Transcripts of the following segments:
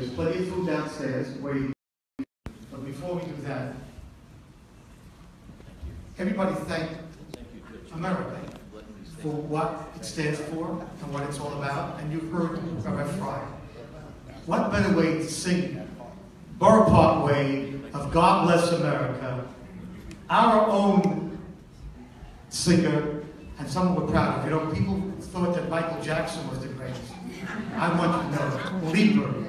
There's plenty of food downstairs you, but before we do that, everybody thank America for what it stands for and what it's all about, and you've heard Rabbi Fry. What better way to sing Borough Park way of God Bless America, our own singer, and someone we're proud of. You know, people thought that Michael Jackson was the greatest. I want you to know, absolutely.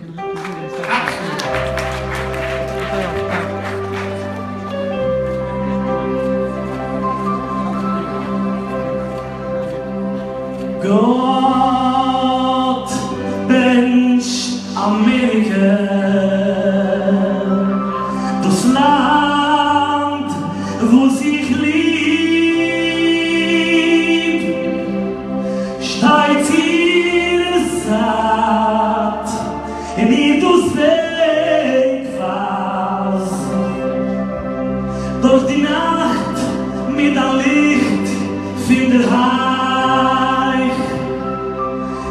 Gott Mensch Amerika. Das Land wo sich Steigt ihr satt